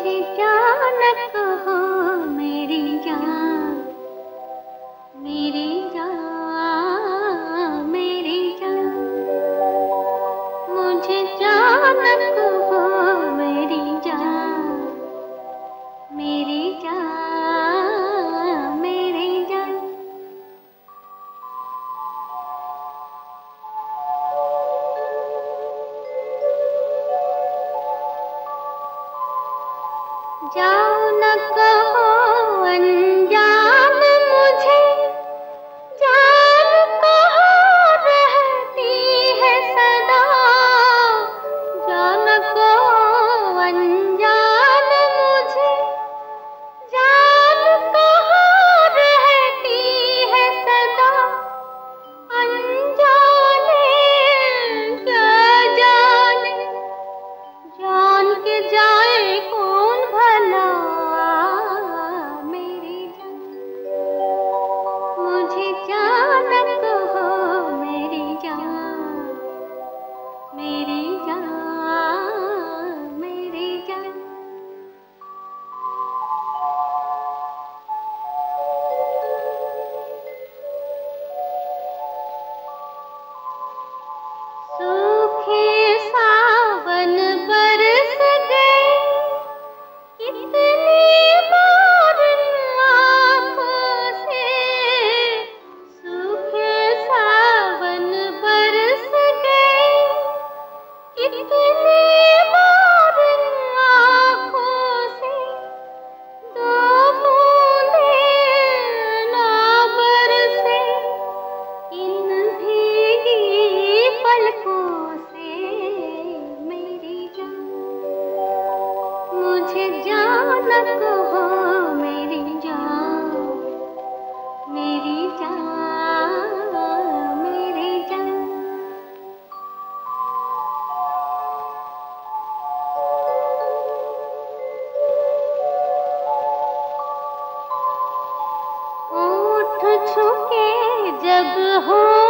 मुझे क्या हो मेरी जान मेरी जान मेरी जान। मुझे क्या हो मेरी जाओ न कहो अनजान मुझे जान मेरी जान मेरी जान मेरी जान। उठ छुके जब हो